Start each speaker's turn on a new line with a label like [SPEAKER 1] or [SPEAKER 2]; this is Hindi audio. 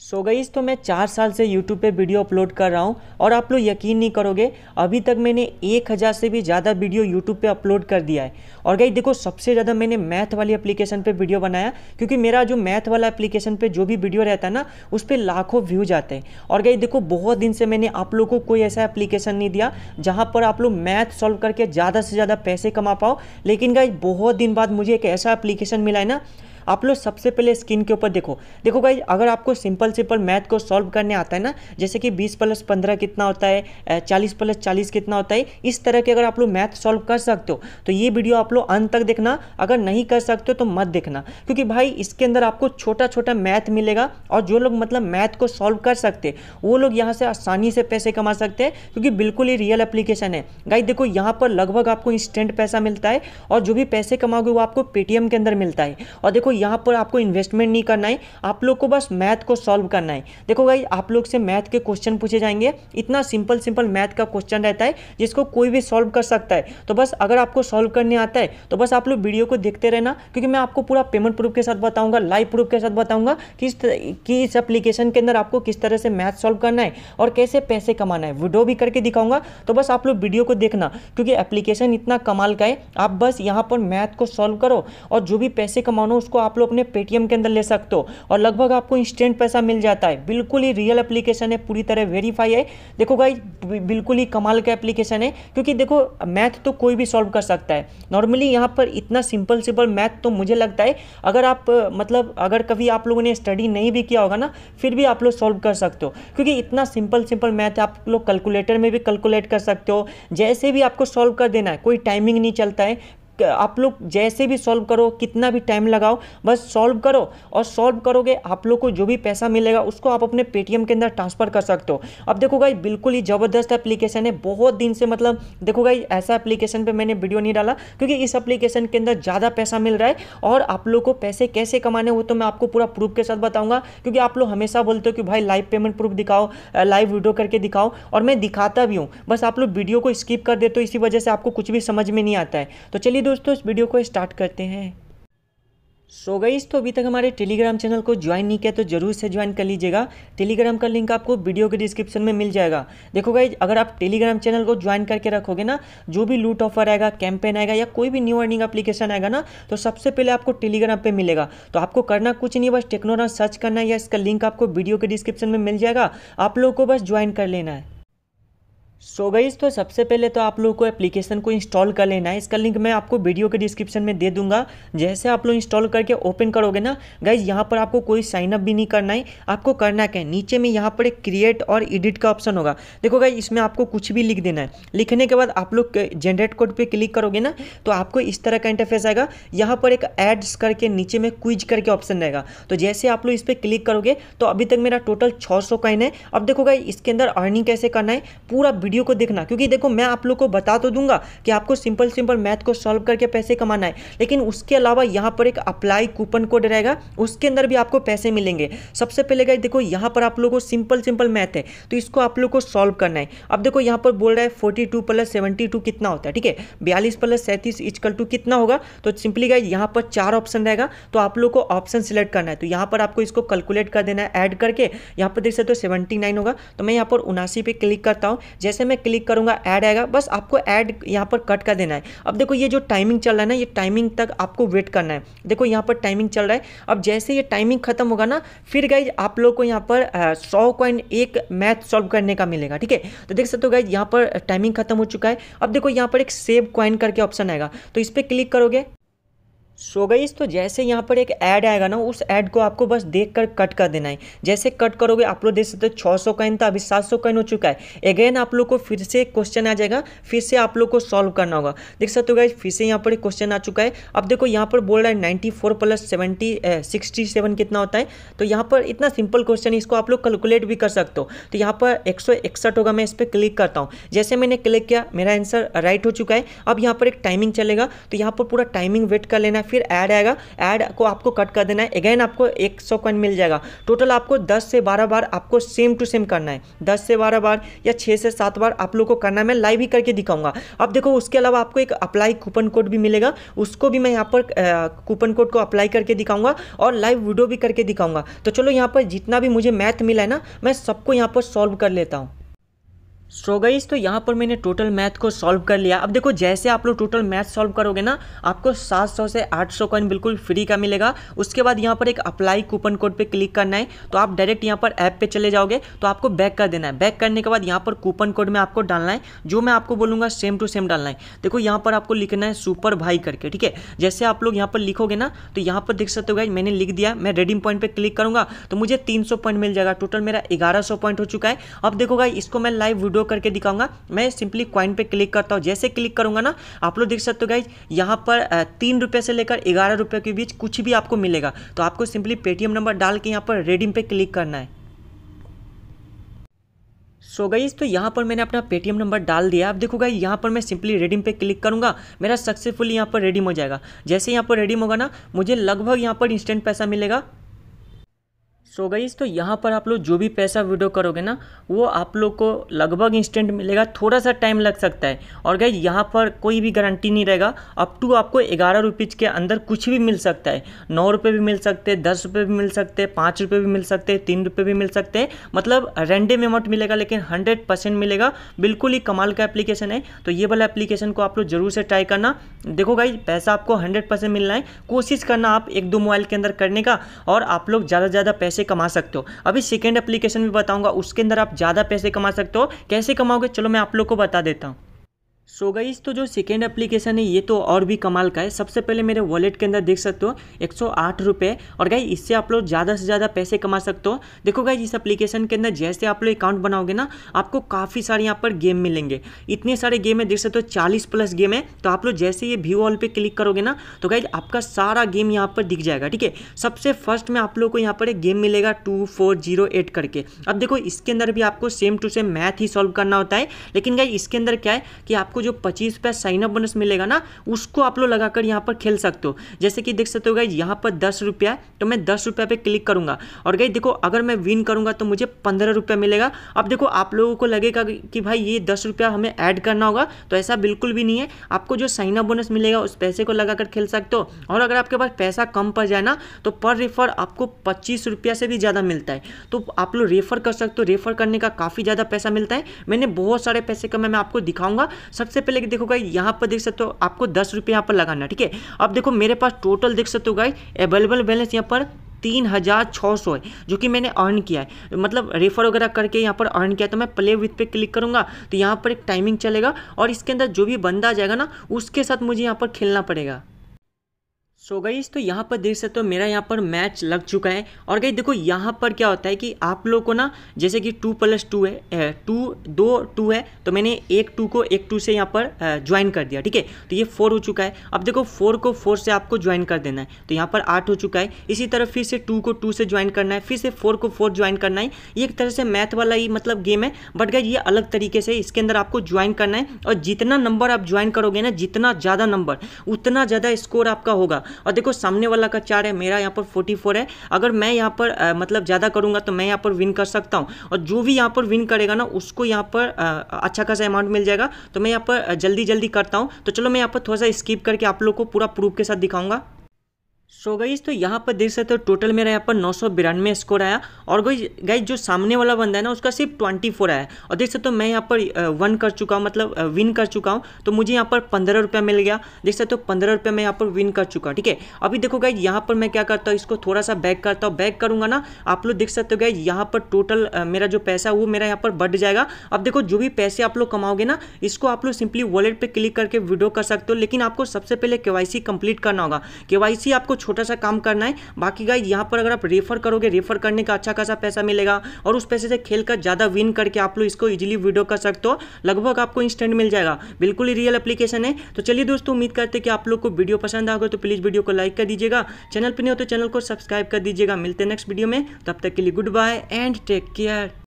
[SPEAKER 1] सो गई तो मैं चार साल से यूट्यूब पे वीडियो अपलोड कर रहा हूँ और आप लोग यकीन नहीं करोगे, अभी तक मैंने एक हज़ार से भी ज़्यादा वीडियो यूट्यूब पे अपलोड कर दिया है। और गई देखो, सबसे ज़्यादा मैंने मैथ वाली एप्लीकेशन पे वीडियो बनाया, क्योंकि मेरा जो मैथ वाला एप्लीकेशन पे जो भी वीडियो रहता है ना, उस पर लाखों व्यूज़ आते हैं। और गई देखो, बहुत दिन से मैंने आप लोग को कोई ऐसा एप्लीकेशन नहीं दिया, जहाँ पर आप लोग मैथ सॉल्व करके ज़्यादा से ज़्यादा पैसे कमा पाओ। लेकिन गई बहुत दिन बाद मुझे एक ऐसा एप्लीकेशन मिला है ना आप लोग सबसे पहले स्क्रीन के ऊपर देखो। देखो भाई, अगर आपको सिंपल सिंपल मैथ को सॉल्व करने आता है ना, जैसे कि 20 प्लस पंद्रह कितना होता है चालीस प्लस चालीस कितना होता है, इस तरह के अगर आप लोग मैथ सॉल्व कर सकते हो तो ये वीडियो आप लोग अंत तक देखना। अगर नहीं कर सकते हो तो मत देखना। क्योंकि भाई, इसके अंदर आपको छोटा छोटा मैथ मिलेगा और जो लोग मतलब मैथ को सॉल्व कर सकते वो लोग यहाँ से आसानी से पैसे कमा सकते हैं, क्योंकि बिल्कुल ही रियल एप्लीकेशन है। गाई देखो, यहाँ पर लगभग आपको इंस्टेंट पैसा मिलता है और जो भी पैसे कमाओगे, वो आपको पेटीएम के अंदर मिलता है। और देखो यहाँ पर आपको इन्वेस्टमेंट नहीं करना है। आप लोग को बस मैथ को सॉल्व करना है। देखो भाई, आप लोग से मैथ के क्वेश्चन पूछे जाएँगे। इतना सिंपल सिंपल मैथ का क्वेश्चन रहता है, जिसको कोई भी सॉल्व कर सकता है। तो बस अगर आपको सॉल्व करने आता है तो बस आप लोग वीडियो को देखते रहना, क्योंकि मैं आपको पूरा पेमेंट प्रूफ के साथ बताऊँगा लाइव प्रूफ के साथ बताऊँगा कि इस एप्लीकेशन के अंदर आपको किस तरह से मैथ सॉल्व करना है और कैसे पैसे कमाना है। वीडियो भी करके दिखाऊँगा। तो बस आप लोग वीडियो को देखना, क्योंकि एप्लीकेशन इतना कमाल का है। आप बस यहाँ पर मैथ को सॉल्व करो और जो भी पैसे कमाना उसको आप लोग अपने पेटीएम के अंदर ले सकते हो। और लगभग आपको इंस्टेंट पैसा मिल जाता है। बिल्कुल ही रियल एप्लीकेशन है, पूरी तरह वेरीफाई है। देखो भाई बिल्कुल ही कमाल का एप्लीकेशन है। क्योंकि देखो मैथ तो कोई भी सॉल्व कर सकता है। नॉर्मली यहाँ पर इतना सिंपल सिंपल मैथ तो मुझे लगता है, अगर आप मतलब अगर कभी आप लोगों ने स्टडी नहीं भी किया होगा ना, फिर भी आप लोग सॉल्व कर सकते हो। क्योंकि इतना सिंपल सिंपल मैथ आप लोग कैलकुलेटर में भी कैलकुलेट कर सकते हो। जैसे भी आपको सॉल्व कर देना है, कोई टाइमिंग नहीं चलता है। आप लोग जैसे भी सॉल्व करो, कितना भी टाइम लगाओ, बस सॉल्व करो और सॉल्व करोगे, आप लोग को जो भी पैसा मिलेगा, उसको आप अपने पेटीएम के अंदर ट्रांसफ़र कर सकते हो। अब देखो भाई बिल्कुल ही ज़बरदस्त एप्लीकेशन है। बहुत दिन से मतलब देखो भाई ऐसा एप्लीकेशन पे मैंने वीडियो नहीं डाला, क्योंकि इस एप्लीकेशन के अंदर ज़्यादा पैसा मिल रहा है और आप लोग को पैसे कैसे कमाने वो तो मैं आपको पूरा प्रूफ के साथ बताऊँगा। क्योंकि आप लोग हमेशा बोलते हो कि भाई लाइव पेमेंट प्रूफ दिखाओ लाइव वीडियो करके दिखाओ और मैं दिखाता भी हूँ। बस आप लोग वीडियो को स्किप कर देते हो, इसी वजह से आपको कुछ भी समझ में नहीं आता है। तो चलिए दोस्तों, इस वीडियो को स्टार्ट करते हैं। सो so गई तो अभी तक हमारे टेलीग्राम चैनल को ज्वाइन नहीं किया तो ज़रूर से ज्वाइन कर लीजिएगा। टेलीग्राम का लिंक आपको वीडियो के डिस्क्रिप्शन में मिल जाएगा। देखो गाइज़ अगर आप टेलीग्राम चैनल को ज्वाइन करके रखोगे ना, जो भी लूट ऑफ़र आएगा कैंपेन आएगा या कोई भी न्यू अर्निंग एप्लीकेशन आएगा ना तो सबसे पहले आपको टेलीग्राम पर मिलेगा। तो आपको करना कुछ नहीं, बस टेक्नोलॉजी सर्च करना है या इसका लिंक आपको वीडियो के डिस्क्रिप्शन में मिल जाएगा। आप लोगों को बस ज्वाइन कर लेना है। सो so गई तो सबसे पहले तो आप लोगों को एप्लीकेशन को इंस्टॉल कर लेना है। इसका लिंक मैं आपको वीडियो के डिस्क्रिप्शन में दे दूँगा। जैसे आप लोग इंस्टॉल करके ओपन करोगे ना गाइज़ यहाँ पर आपको कोई साइनअप भी नहीं करना है। आपको करना क्या है? नीचे में यहाँ पर एक क्रिएट और एडिट का ऑप्शन होगा। देखो गाइज़ इसमें आपको कुछ भी लिख देना है। लिखने के बाद आप लोग जनरेट कोड पर क्लिक करोगे ना तो आपको इस तरह का इंटरफेस आएगा। यहाँ पर एक एड्स करके नीचे में क्विज करके ऑप्शन रहेगा। तो जैसे आप लोग इस पर क्लिक करोगे तो अभी तक मेरा टोटल छः सौ है अब देखो गाइज़ इसके अंदर अर्निंग कैसे करना है? पूरा वीडियो को देखना, क्योंकि देखो मैं आप लोग को बता तो दूँगा कि आपको सिंपल सिंपल मैथ को सॉल्व करके पैसे कमाना है, लेकिन उसके अलावा यहाँ पर एक अप्लाई कूपन कोड रहेगा, उसके अंदर भी आपको पैसे मिलेंगे। सबसे पहले गए देखो यहाँ पर आप लोग को सिंपल सिंपल मैथ है तो इसको आप लोग को सॉल्व करना है। अब देखो यहाँ पर बोल रहा है forty two plus seventy two कितना होता है, ठीक है? बयालीस प्लस सैंतीस इजकल टू कितना होगा? तो सिंपली गाइज़ यहाँ पर चार ऑप्शन रहेगा तो आप लोग को ऑप्शन सिलेक्ट करना है। तो यहाँ पर आपको इसको कैलकुलेट कर देना है ऐड करके, यहाँ पर देख सकते हो सेवेंटी नाइन होगा। तो मैं यहाँ पर उनासी पे क्लिक करता हूँ, जैसे मैं क्लिक क्लिक करूँगा, ऐड आएगा, बस आपको ऐड यहाँ पर कट कर देना है। अब देखो ये जो टाइमिंग चल रहा है ना, ये टाइमिंग तक आपको वेट करना है। देखो यहाँ पर टाइमिंग चल रहा है। अब जैसे ये टाइमिंग खत्म होगा ना, फिर गाइज़ आप लोग को यहाँ पर सौ कॉइन एक मैथ सॉल्व करने का मिलेगा, ठीक है? तो देख सकते हो गाइज़ यहाँ पर टाइमिंग खत्म हो चुका है। अब देखो यहाँ पर एक सेव कॉइन करके ऑप्शन आएगा। तो इस पर क्लिक करोगे सो so गई तो जैसे यहाँ पर एक ऐड आएगा ना, उस ऐड को आपको बस देख कर कट कर देना है। जैसे कट करोगे आप लोग देख सकते हो छः सौ कॉइन था अभी सात सौ कॉइन हो चुका है। अगेन आप लोग को फिर से क्वेश्चन आ जाएगा, फिर से आप लोग को सॉल्व करना होगा। देख सकते हो गाइज़ फिर से यहाँ पर एक क्वेश्चन आ चुका है। अब देखो, यहाँ पर बोल रहा है ninety four plus seventy sixty seven कितना होता है। तो यहाँ पर इतना सिंपल क्वेश्चन है, इसको आप लोग कैलकुलेट भी कर सकते हो। तो यहाँ पर एक सौ इकसठ होगा, मैं इस पर क्लिक करता हूँ। जैसे मैंने क्लिक किया, मेरा आंसर राइट हो चुका है। अब यहाँ पर एक टाइमिंग चलेगा तो यहाँ पर पूरा टाइमिंग वेट कर लेना फिर ऐड आएगा। ऐड को आपको कट कर देना है। अगेन आपको एक सौ कॉइन मिल जाएगा। टोटल आपको दस से बारह बार आपको सेम टू सेम करना है। दस से बारह बार या छः से सात बार आप लोग को करना है। मैं लाइव ही करके दिखाऊँगा। अब देखो, उसके अलावा आपको एक अप्लाई कूपन कोड भी मिलेगा। उसको भी मैं यहाँ पर कूपन कोड को अप्लाई करके दिखाऊँगा और लाइव वीडियो भी करके दिखाऊँगा। तो चलो यहाँ पर जितना भी मुझे मैथ मिला है ना, मैं सबको यहाँ पर सॉल्व कर लेता हूँ। सो गईस तो यहाँ पर मैंने टोटल मैथ को सॉल्व कर लिया। अब देखो, जैसे आप लोग टोटल मैथ सॉल्व करोगे ना, आपको 700 से 800 कॉइन बिल्कुल फ्री का मिलेगा। उसके बाद यहाँ पर एक अप्लाई कूपन कोड पे क्लिक करना है। तो आप डायरेक्ट यहाँ पर ऐप पे चले जाओगे। तो आपको बैक कर देना है। बैक करने के बाद यहाँ पर कूपन कोड में आपको डालना है। जो मैं आपको बोलूँगा सेम टू सेम डालना है। देखो, यहाँ पर आपको लिखना है सुपर भाई करके, ठीक है? जैसे आप लोग यहाँ पर लिखोगे ना तो यहाँ पर देख सकते हो गाइज़ मैंने लिख दिया मैं रेडिंग पॉइंट पर क्लिक करूँगा तो मुझे तीन सौ पॉइंट मिल जाएगा। टोटल मेरा ग्यारह पॉइंट हो चुका है। अब देखो गाइज़ इसको मैं लाइव वीडियो करके दिखाऊँगा। मैं सिंपली क्वाइन पे क्लिक करता हूँ। जैसे क्लिक करूँगा ना, आप लोग देख सकते हो गाइज़ यहाँ पर तीन रुपये से लेकर ग्यारह रुपये के बीच कुछ भी आपको मिलेगा। तो आपको सिंपली पेटीएम नंबर डाल के यहाँ पर रेडीम पे क्लिक करना है। सो so गई तो यहाँ पर मैंने अपना पेटीएम नंबर डाल दिया। अब देखो गाइज़ यहाँ पर मैं सिंपली रेडीम पे क्लिक करूँगा। मेरा सक्सेसफुली यहाँ पर रेडीम हो जाएगा। जैसे यहाँ पर रेडीम होगा ना, मुझे लगभग यहाँ पर इंस्टेंट पैसा मिलेगा। सो so तो यहाँ पर आप लोग जो भी पैसा विड्रॉ करोगे ना, वो आप लोग को लगभग इंस्टेंट मिलेगा, थोड़ा सा टाइम लग सकता है। और गई यहाँ पर कोई भी गारंटी नहीं रहेगा अप टू आपको ग्यारह रुपीज़ के अंदर कुछ भी मिल सकता है। नौ रुपये भी मिल सकते हैं, दस रुपये भी मिल सकते हैं, पाँच रुपये भी मिल सकते हैं, तीन रुपये भी मिल सकते हैं। मतलब रेंडम अमाउंट मिलेगा, लेकिन हंड्रेड परसेंट मिलेगा। बिल्कुल ही कमाल का एप्लीकेशन है। तो ये वाला एप्लीकेशन को आप लोग ज़रूर से ट्राई करना। देखो गाई पैसा आपको हंड्रेड मिलना है। कोशिश करना आप एक दो मोबाइल के अंदर करने का, और आप लोग ज़्यादा से ज़्यादा पैसे कमा सकते हो। अभी सेकेंड एप्लीकेशन भी बताऊँगा, उसके अंदर आप ज़्यादा पैसे कमा सकते हो। कैसे कमाओगे? चलो मैं आप लोग को बता देता हूँ। सो गई तो जो सेकेंड एप्लीकेशन है, ये तो और भी कमाल का है। सबसे पहले मेरे वॉलेट के अंदर देख सकते हो, एक सौ और गाई इससे आप लोग ज़्यादा से ज़्यादा पैसे कमा सकते हो। देखो गाई इस एप्लीकेशन के अंदर जैसे आप लोग अकाउंट बनाओगे ना, आपको काफ़ी सारे यहाँ पर गेम मिलेंगे। इतने सारे गेम है, देख सकते हो, चालीस प्लस गेम है। तो आप लोग जैसे ये व्यू वॉल पर क्लिक करोगे ना तो गाई आपका सारा गेम यहाँ पर दिख जाएगा, ठीक है? सबसे फ़र्स्ट में आप लोग को यहाँ पर एक गेम मिलेगा टू करके। अब देखो, इसके अंदर भी आपको सेम टू सेम मैथ ही सॉल्व करना होता है। लेकिन गाई इसके अंदर क्या है कि आपको जो पच्चीस रुपया साइन अप बोनस मिलेगा ना, उसको आप लोग लगाकर यहाँ पर खेल सकते हो। जैसे कि देख सकते हो गाइज़ यहाँ पर दस रुपया है तो मैं दस रुपया पे क्लिक करूँगा। और गाइज़ देखो, अगर मैं विन करूँगा तो मुझे पंद्रह रुपया मिलेगा। अब देखो, आप लोगों को लगेगा कि भाई, ये दस रुपया हमें ऐड करना होगा तो ऐसा बिल्कुल भी नहीं है। आपको जो साइन अप बोनस मिलेगा, उस पैसे को लगाकर खेल सकते हो। और अगर आपके पास पैसा कम पड़ जाए ना तो पर रेफर आपको पच्चीस रुपया से भी ज़्यादा मिलता है। तो आप लोग रेफर कर सकते हो। रेफर करने का काफ़ी ज़्यादा पैसा मिलता है। मैंने बहुत सारे पैसे का मैं आपको दिखाऊँगा। सबसे पहले देखो गाई यहाँ पर देख सकते हो आपको दस रुपये यहाँ पर लगाना ठीक है? अब देखो मेरे पास टोटल देख सकते हो गाई अवेलेबल बैलेंस यहाँ पर तीन हज़ार छः सौ है, जो कि मैंने अर्न किया है। मतलब रेफर वगैरह करके यहाँ पर अर्न किया तो मैं प्ले विथ पे क्लिक करूँगा तो यहाँ पर एक टाइमिंग चलेगा और इसके अंदर जो भी बंदा आ जाएगा ना, उसके साथ मुझे यहाँ पर खेलना पड़ेगा। सो गई तो यहाँ पर देख सकते हो मेरा यहाँ पर मैच लग चुका है। और गई देखो यहाँ पर क्या होता है कि आप लोग को ना, जैसे कि टू प्लस टू है टू दो टू है तो मैंने एक टू को एक टू से यहाँ पर ज्वाइन कर दिया, ठीक है? तो ये फोर हो चुका है। अब देखो फोर को फोर से आपको ज्वाइन कर देना है। तो यहाँ पर आठ हो चुका है। इसी तरह फिर से टू को टू से ज्वाइन करना है। फिर से फोर को फोर ज्वाइन करना है। ये एक तरह से मैथ वाला ही मतलब गेम है। बट गई ये अलग तरीके से इसके अंदर आपको ज्वाइन करना है। और जितना नंबर आप ज्वाइन करोगे ना, जितना ज़्यादा नंबर उतना ज़्यादा स्कोर आपका होगा। और देखो सामने वाला का चार है मेरा यहाँ पर फोर्टी फोर है। अगर मैं यहाँ पर आ, मतलब ज़्यादा करूँगा तो मैं यहाँ पर विन कर सकता हूँ। और जो भी यहाँ पर विन करेगा ना उसको यहाँ पर आ, अच्छा खासा अमाउंट मिल जाएगा। तो मैं यहाँ पर जल्दी जल्दी करता हूँ। तो चलो मैं यहाँ पर थोड़ा सा स्किप करके आप लोग को पूरा प्रूफ के साथ दिखाऊँगा। सो गई तो यहाँ पर देख सकते हो टोटल मेरा यहाँ पर नौ सौ बिरानवे स्कोर आया। और गई गई जो सामने वाला बंदा है ना, उसका सिर्फ़ ट्वेंटी फोर आया। और देख सकते हो मैं यहाँ पर वन कर चुका हूँ मतलब विन कर चुका हूँ। तो मुझे यहाँ पर पंद्रह रुपया मिल गया। देख सकते हो पंद्रह रुपया मैं यहाँ पर विन कर चुका ठीक है? अभी देखो गाइज़ यहाँ पर मैं क्या करता हूँ, इसको थोड़ा सा बैक करता हूँ। बैक करूँगा ना, आप लोग देख सकते हो गाइज़ यहाँ पर टोटल मेरा जो पैसा वो मेरा यहाँ पर बढ़ जाएगा। अब देखो, जो भी पैसे आप लोग कमाओगे ना, इसको आप लोग सिंपली वॉलेट पर क्लिक करके विड्रॉ कर सकते हो। लेकिन आपको सबसे पहले के कंप्लीट करना होगा। के आपको छोटा सा काम करना है। बाकी गाइज़ यहाँ पर अगर आप रेफर करोगे रेफर करने का अच्छा खासा पैसा मिलेगा और उस पैसे से खेल कर ज़्यादा विन करके आप लोग इसको इजिली वीडियो कर सकते हो। लगभग आपको इंस्टेंट मिल जाएगा। बिल्कुल ही रियल एप्लीकेशन है। तो चलिए दोस्तों, उम्मीद करते कि आप लोग को वीडियो पसंद आएगा। तो प्लीज़ वीडियो को लाइक कर दीजिएगा। चैनल पर नहीं हो तो चैनल को सब्सक्राइब कर दीजिएगा। मिलते हैं नेक्स्ट वीडियो में। तब तक के लिए good bye and take care